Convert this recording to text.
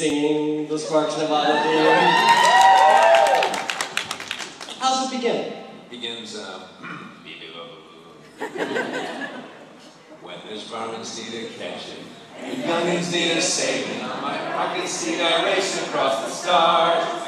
Singing the Sparks Nevada theme. How's it begin? Begins, uh, when there's varmints need a catching, and youngins need a saving, on my rocket seat I race across the stars.